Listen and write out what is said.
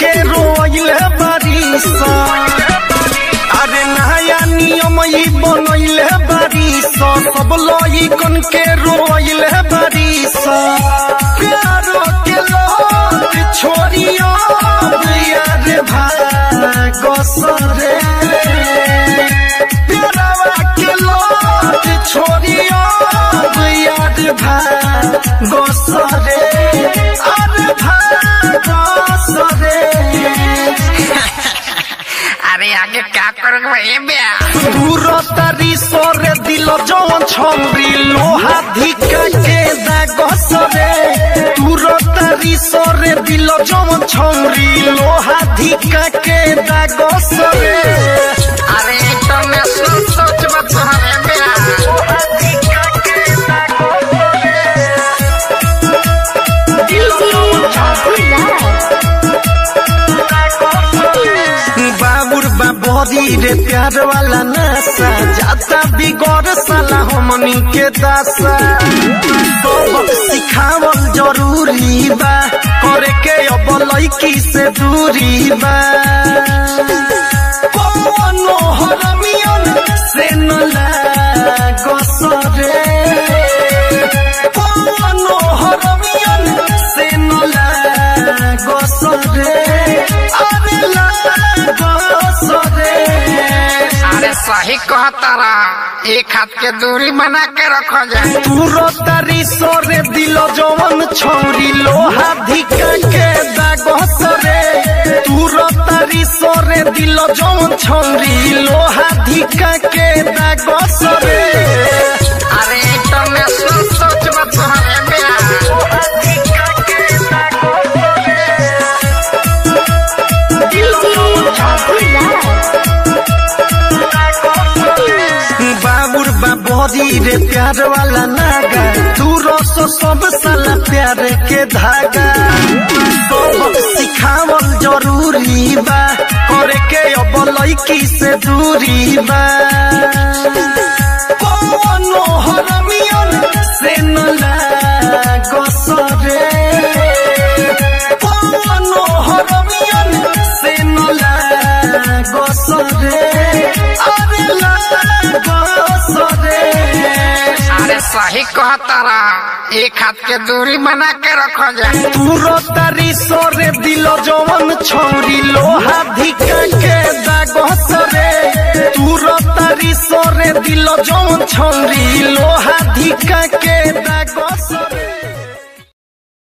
के रोइले बारिश। अरे नया नियम ई बनैले बारिश। सब लई कन के रोइले बारिश। प्यारो के छोड़ियो लोग छोड़ियो अरे आगे क्या करोगे ये ब्या दूर तारी सरे दिल जौन छमरी लोहा धिका के दाग सरे। दूर तारी सरे दिल जौन छमरी लोहा धिका के दाग सरे। अरे सोच मत ब्या बाबुर बाबरी रे प्यार वाला नशा जाता बिगड़ साला हमनी के दासा सबक ज़रूरी बा करे के अब लैकी से दूरी बा सही कहता रहा एक हाथ के दूरी बना के रखो जाए तूरो तारी सोरे दिल जवन छौरी लोहा धिका के दागो सरे तूरो तारी सोरे दिल जवन छौरी लोहा धिका बाबरी रे प्यार वाला नागा तू रसो सब साला प्यार के धागा। सबक सिखावल ज़रूरी बा, करे के अब लड़की से दूरी बा। सही कहता रहा एक हाथ के दूरी बना के रखो जाए तूरो तारी सोरे दिल जवन छोरी, लोहा धिका के सरे। तू तारी सोरे दिलो जवन छोरी, लोहा के सरे।